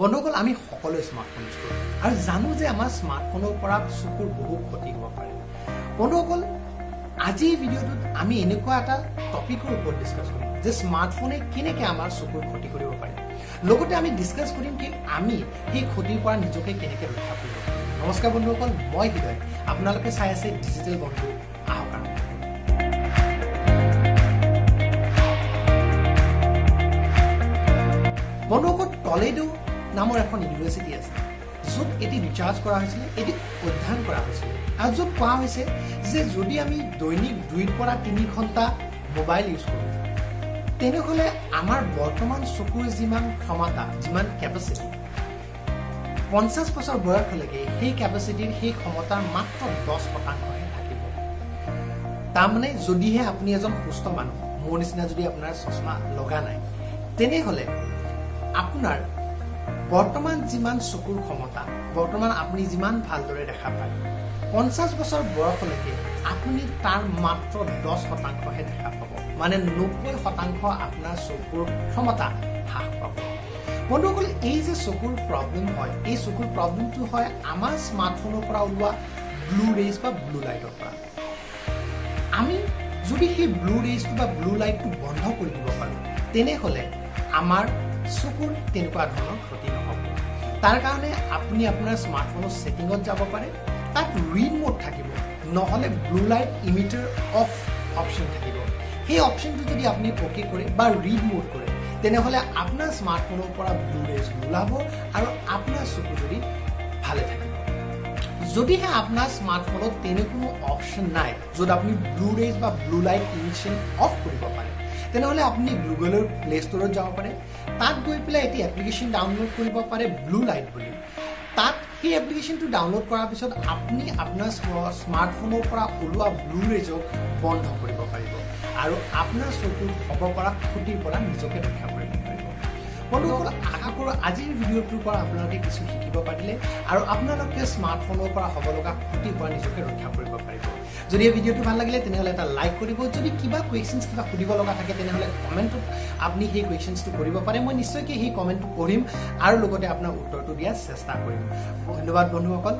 বন্ধুসকল আমি সকলোৱে স্মাৰ্টফোন ইউজ কৰোঁ। আৰু জানো যে আমাৰ স্মাৰ্টফোনৰ পৰা চকুৰ বহু ক্ষতি হ'ব পাৰে। বন্ধুসকল আজিৰ ভিডিঅ'টোত আমি এনেকুৱা এটা টপিকৰ ওপৰত ডিছকাছ কৰিম যে স্মাৰ্টফোনে কেনেকৈ আমাৰ চকুৰ ক্ষতি কৰিব পাৰে। লগতে আমি ডিছকাছ কৰিম কি আমি সেই ক্ষতিৰ পৰা নিজকে কেনেকৈ ৰক্ষা কৰিব নমস্কাৰ বন্ধুসকল মই হৃদয়। আপোনালোকে চাই আছে ডিজিটেল বন্ধু আহক বন্ধুসকল টলেডো নামৰ এখন ইউনিভাৰ্চিটি আছে। য'ত এটি ৰিচাৰ্জ কৰা হৈছিলে এটি অধ্যয়ন কৰা হৈছিলে। আৰু য'ত কোৱা হৈছে যে যদি আমি দৈনিক দুইৰ পৰা তিনি ঘণ্টা মোবাইল ইউজ কৰোঁ তেনেহ'লে আমাৰ বৰ্তমান চকুৰ যিমান ক্ষমতা যিমান কেপাচিটি পঞ্চাছ বছৰ বয়সলৈকে সেই কেপাচিটিৰ সেই ক্ষমতাৰ মাত্ৰ দহ শতাংশহে থাকিব। তাৰমানে যদিহে আপুনি এজন সুস্থ মানুহ মোৰ নিচিনা যদি আপোনাৰ চশমা লগা নাই তেনেহ'লে আপোনাৰ বৰ্তমান যিমান চকুৰ ক্ষমতা বৰ্তমান আপুনি যিমান ভালদৰে দেখা পায় পঞ্চাছ বছৰ বয়সলৈকে আপুনি তাৰ মাত্ৰ দহ শতাংশহে দেখা পাব। মানে নব্বৈ শতাংশ আপোনাৰ চকুৰ ক্ষমতা হ্ৰাস পাব। বন্ধুসকল এই যে চকুৰ প্ৰব্লেম হয় এই চকুৰ প্ৰব্লেমটো হয় আমাৰ স্মাৰ্টফোনৰ পৰা ওলোৱা ব্লু ৰেজ বা ব্লু লাইটৰ পৰা। আমি যদি সেই ব্লু ৰেজটো বা ব্লু লাইটটো বন্ধ কৰি দিব পাৰোঁ তেনেহ'লে আমাৰ চকুৰ তেনেকুৱা ধৰণৰ ক্ষতি নহ'ব। তাৰ কাৰণে আপুনি আপোনাৰ স্মাৰ্টফোনৰ ছেটিঙত যাব পাৰে। তাত ৰিড মোড থাকিব। নহ'লে blue light emitter of option থাকিব। সেই অপশ্যনটো যদি আপুনি অ'কে কৰে বা ৰিড মোড কৰে তেনেহ'লে আপোনাৰ স্মাৰ্টফোনৰ পৰা ব্লু ৰেজ নোলাব আৰু আপোনাৰ চকু যদি ভালে থাকিব। যদিহে আপোনাৰ স্মাৰ্টফোনত তেনে কোনো অপশ্যন নাই য'ত আপুনি ব্লু ৰেজ বা ব্লু লাইট ইমিশ্যন অফ কৰিব পাৰে। তেনেহ'লে আপুনি গুগলৰ প্লে ষ্ট'ৰত যাব পাৰে। তাত গৈ পেলাই এটি এপ্লিকেশ্যন ডাউনলোড কৰিব পাৰে ব্লু লাইট বুলি। তাত সেই এপ্লিকেশ্যনটো ডাউনলোড কৰাৰ পিছত আপুনি আপোনাৰ স্মাৰ্টফোনৰ পৰা ওলোৱা ব্লু ৰেজক বন্ধ কৰিব পাৰিব। আৰু আপোনাৰ চকুৰ হ'ব পৰা ক্ষতিৰ পৰা নিজকে ৰক্ষা কৰিব পাৰিব। বন্ধুসকল আশা কৰোঁ আজিৰ ভিডিঅ'টোৰ পৰা আপোনালোকে কিছু শিকিব পাৰিলে আৰু আপোনালোকে স্মাৰ্টফোনৰ পৰা হ'ব লগা ক্ষতিৰ পৰা নিজকে ৰক্ষা কৰিব পাৰিব। যদি এই ভিডিঅ'টো ভাল লাগিলে তেনেহ'লে এটা লাইক কৰিব। যদি কিবা কুৱেশ্যনছ কিবা সুধিব লগা থাকে তেনেহ'লে কমেণ্টত আপুনি সেই কুৱেশ্যনছটো কৰিব পাৰে। মই নিশ্চয়কৈ সেই কমেণ্টটো পঢ়িম আৰু লগতে আপোনাৰ উত্তৰটো দিয়াৰ চেষ্টা কৰিম। ধন্যবাদ বন্ধুসকল।